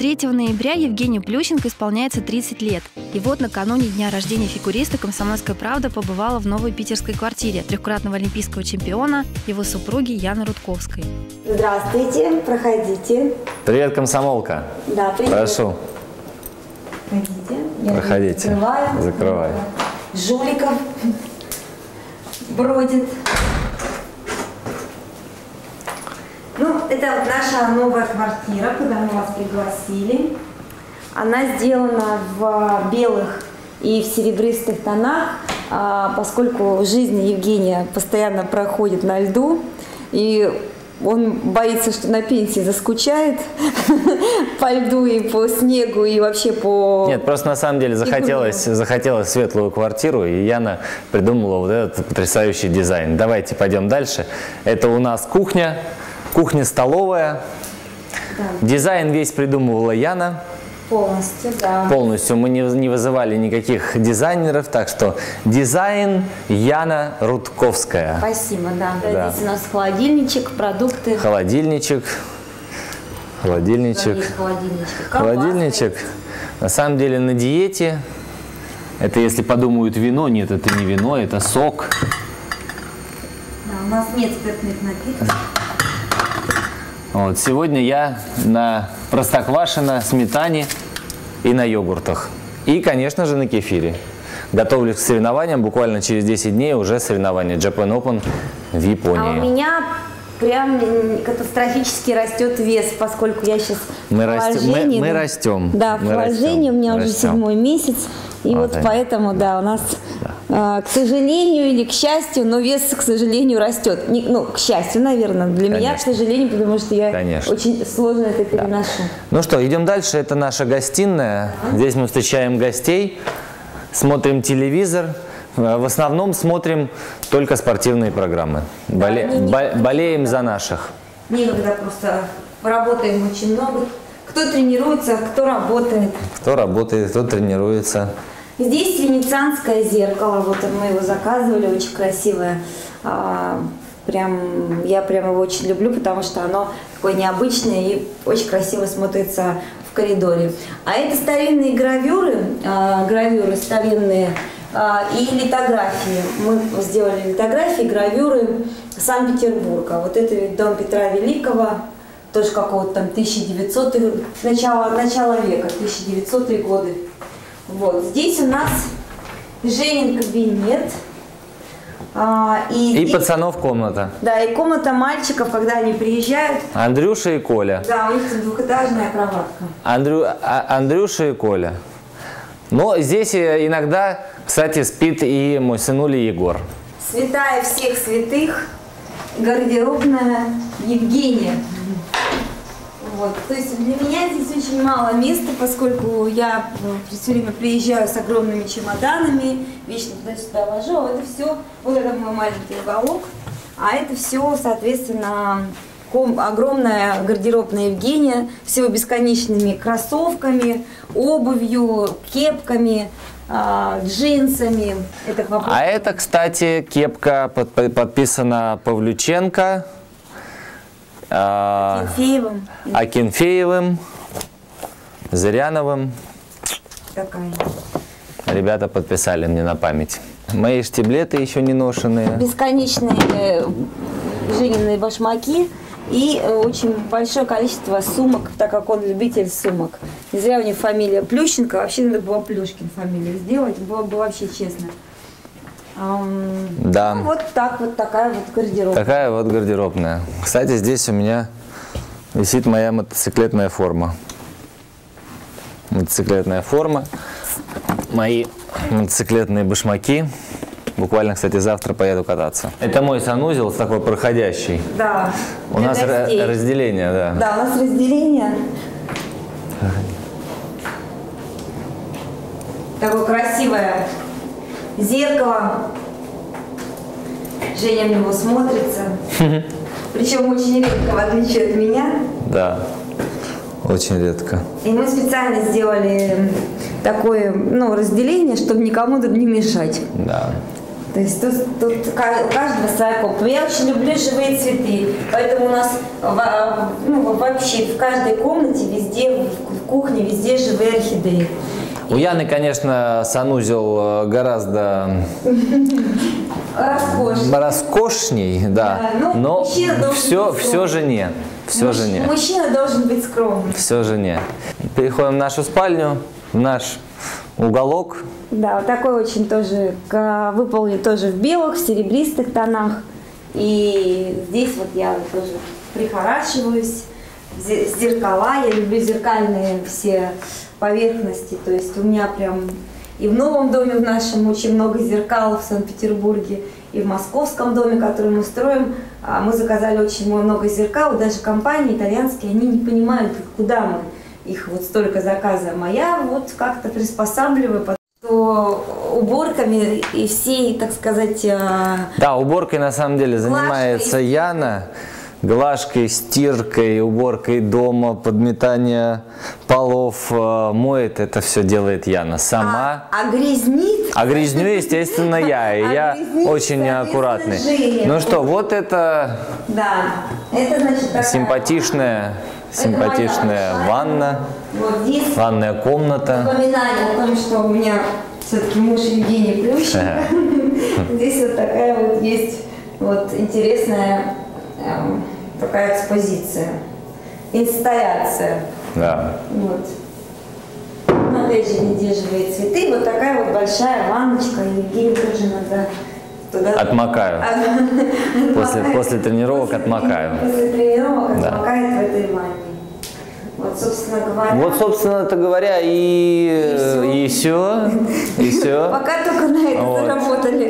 3 ноября Евгению Плющенко исполняется 30 лет. И вот накануне дня рождения фигуриста «Комсомольская правда» побывала в новой питерской квартире трехкратного олимпийского чемпиона, его супруги Яны Рудковской. Здравствуйте, проходите. Привет, комсомолка. Да, привет. Прошу. Проходите. Я Проходите. Закрываю. Закрывай. Жуликов бродит. Ну, это вот наша новая квартира, куда мы вас пригласили. Она сделана в белых и в серебристых тонах, а, поскольку жизнь Евгения постоянно проходит на льду, и он боится, что на пенсии заскучает по льду и по снегу, и вообще по... Нет, просто на самом деле захотелось, захотелось светлую квартиру, и Яна придумала вот этот потрясающий дизайн. Давайте пойдем дальше. Это у нас кухня, кухня-столовая. Дизайн весь придумывала Яна. Полностью, да. Полностью мы не, не вызывали никаких дизайнеров, так что дизайн Яна Рудковская. Спасибо, да. Да. Здесь у нас холодильничек, продукты. Холодильничек. Холодильничек. Холодильничек. Холодильничек. На самом деле на диете. Это если подумают вино, нет, это не вино, это сок. Да, у нас нет спиртных напитков. Вот, сегодня я на простоквашино, сметане и на йогуртах. И, конечно же, на кефире. Готовлюсь к соревнованиям. Буквально через 10 дней уже соревнования Japan Open в Японии. А у меня прям катастрофически растет вес, поскольку я сейчас Мы в растем- мы- мы растем. Да, Мы положении растем. у меня уже Растем. седьмой месяц. И Вот вот поэтому, да, у нас, к сожалению или к счастью, но вес, к сожалению, растет. Не- ну, к счастью, наверное, для меня, к Конечно. сожалению, потому что я Конечно. очень сложно это переношу. Ну что, идем дальше. Это наша гостиная. Здесь мы встречаем гостей, смотрим телевизор. Э, В основном смотрим только спортивные программы. Боле- не- бо- болеем за наших. Некогда просто работаем очень много. Кто тренируется, кто работает. Кто работает, кто тренируется. Здесь венецианское зеркало, вот мы его заказывали, очень красивое. А, прям, я прям его очень люблю, потому что оно такое необычное и очень красиво смотрится в коридоре. А это старинные гравюры, а, гравюры старинные а, и литографии. Мы сделали литографии, гравюры Санкт-Петербурга. Вот это дом Петра Великого, тоже какого-то там 1900 начала, начала века, 1900 годы. Вот, здесь у нас Женин кабинет. А, и, И здесь- пацанов комната. Да, и комната мальчиков, когда они приезжают. Андрюша и Коля. Да, у них двухэтажная кроватка. Андрю, а- Андрюша и Коля. Но здесь э, иногда, кстати, спит и мой сынуля Егор. Святая всех святых, гардеробная Евгения. Вот. То есть для меня здесь очень мало места, поскольку я все время приезжаю с огромными чемоданами, вечно туда-сюда вожу, а это все, вот это мой маленький уголок, а это все, соответственно, ком- огромная гардеробная Евгения с его бесконечными кроссовками, обувью, кепками, а, джинсами. Это А это, кстати, кепка под- под- подписана Павлюченко, а, Феевым. Акинфеевым, Зыряновым. Такая. Ребята подписали мне на память. Мои штиблеты еще не ношенные. Бесконечные э, Женины башмаки и э, очень большое количество сумок, так как он любитель сумок. Не зря у него фамилия Плющенко, вообще надо было Плюшкин фамилию сделать, было бы вообще честно. Да. ну, вот так вот такая вот гардеробная. Такая вот гардеробная. Кстати, здесь у меня висит моя мотоциклетная форма. Мотоциклетная форма. Мои мотоциклетные башмаки. Буквально, кстати, завтра поеду кататься. Это мой санузел такой проходящий. Да. У нас гостей. разделение, да. Да, у нас разделение. Такое красивое зеркало. Женя в него смотрится. Причем очень редко, в отличие от меня. Да. Очень редко. И мы специально сделали такое ну, разделение, чтобы никому не мешать. Да. То есть тут, тут у каждого своя комната. Я очень люблю живые цветы, поэтому у нас ну, вообще в каждой комнате, везде, в кухне везде живые орхидеи. У Яны, конечно, санузел э, гораздо Роскошно. роскошней, да, Да, ну, но должен все, все же не. Все Муж- же не. Мужчина должен быть скромным. Все же не. Переходим в нашу спальню, в наш уголок. Да, вот такой очень тоже выполнен тоже в белых, в серебристых тонах. И здесь вот я тоже прихорашиваюсь. Зе- Зеркала, я люблю зеркальные все поверхности. То есть у меня прям и в новом доме в нашем очень много зеркал в Санкт-Петербурге, и в московском доме, который мы строим, а, мы заказали очень много зеркал, даже компании итальянские, они не понимают, куда мы их вот столько заказываем. А я вот как-то приспосабливаю, потому что уборками и всей, так сказать, а, Да, уборкой на самом деле занимается. Яна. Глажкой, стиркой, уборкой дома, подметание полов, э, моет. Это все делает Яна сама. а, а грязнит. А грязню, естественно, я. И А я грязнит, очень. Женя. Ну что, вот это Да, это значит такая... симпатичная, Это симпатичная большая. ванна, Вот здесь ванная комната. напоминание о том, что у меня все-таки муж Евгений Плющенко. Здесь вот такая вот есть вот интересная такая экспозиция, инсталляция. Да. Вот. Опять же, везде живые цветы. Вот такая вот большая ванночка. Евгений тоже иногда туда... Отмокаю. После, после тренировок отмокаю. После тренировок Да. отмокает в этой ванне. Вот, собственно говоря. Вот, собственно-то говоря, и, И и все. И все. Пока только на это Вот. заработали.